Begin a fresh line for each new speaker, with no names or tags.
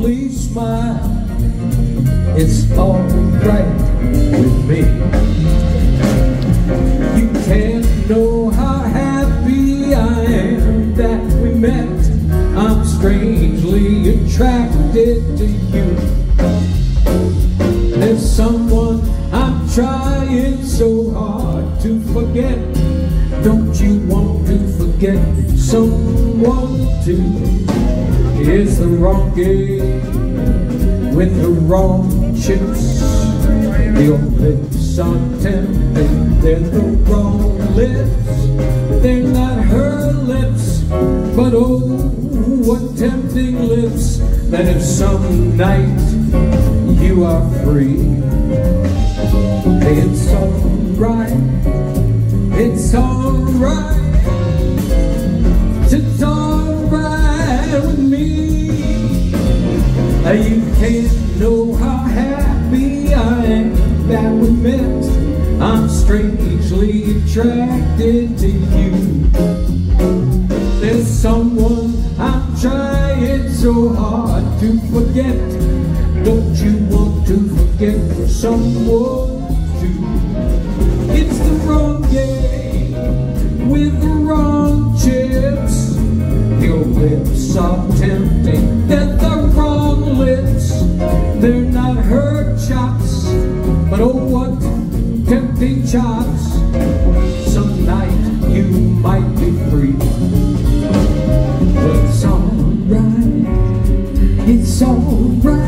softly smile. It's alright with me. You can't know how happy I am that we met. I'm strangely attracted to you. There's someone I'm trying so hard to forget. Don't you want to forget someone too? It's the wrong game with the wrong chips. Your lips are tempting, they're the wrong lips. They're not her lips, but oh, what tempting lips. That if some night you are free, it's alright, it's alright. You can't know how happy I am that we met. I'm strangely attracted to you. There's someone I'm trying so hard to forget. Don't you want to forget someone too? It's the wrong game with the wrong chips. Your lips are tempting, chops, but oh what tempting chops. Some night you might be free. But it's alright, it's alright.